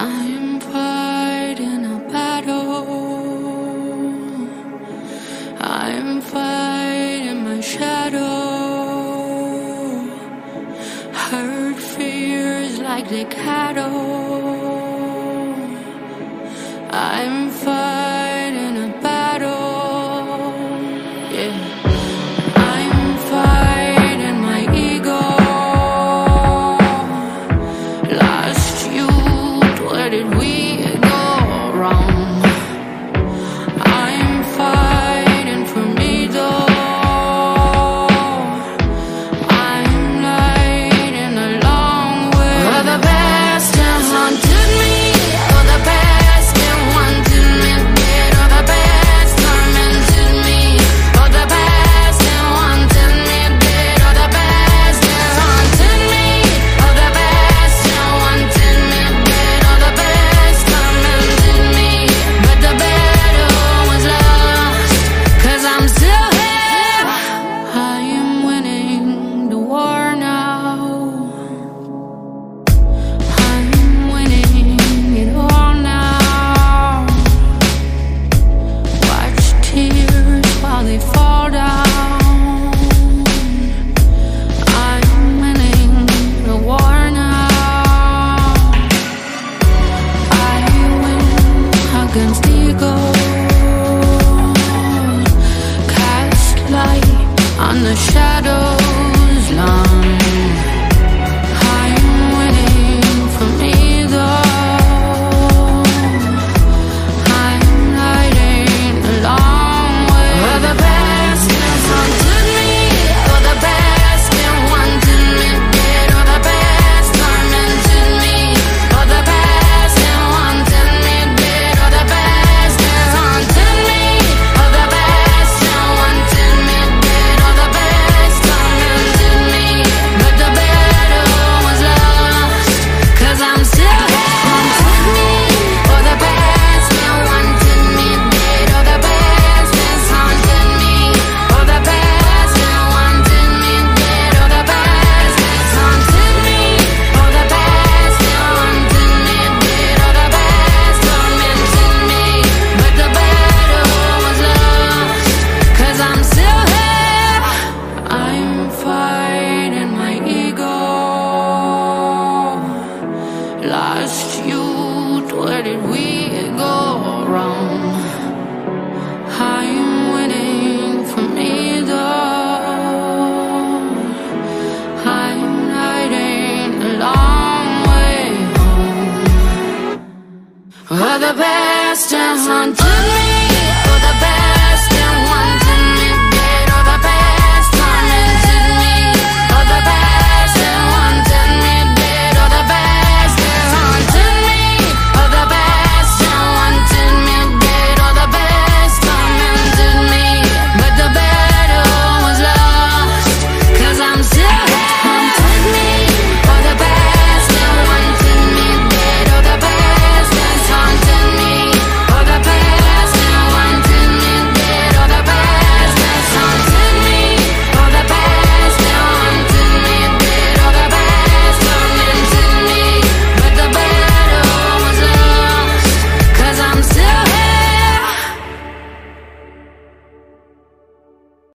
I'm fighting a battle. I'm fighting my shadow. Hurt fears like the cattle. I'm fighting. against the ego Cast light on the shadows long Where did we go wrong? I'm waiting for. I'm riding a long way home. The past has haunted me.